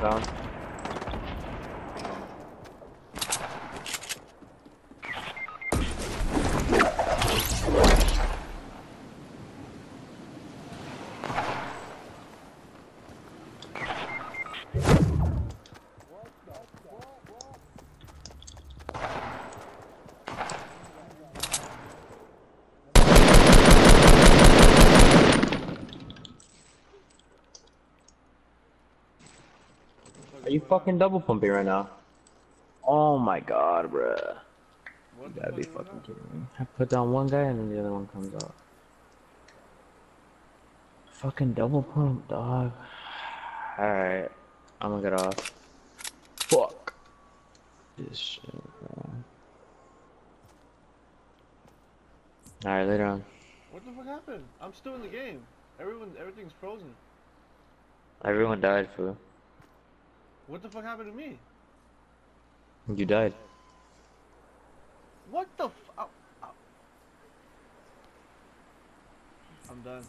Down. Are you fucking double pumping right now? Oh my god, bruh. What You gotta be fucking kidding me. I put down one guy and then the other one comes out. Fucking double pump, dog. Alright. I'm gonna get off. Fuck. This shit, bro. Alright, later on. What the fuck happened? I'm still in the game. Everyone, everything's frozen. Everyone died, fool. What the fuck happened to me? You died. What the f- ow, ow. I'm done.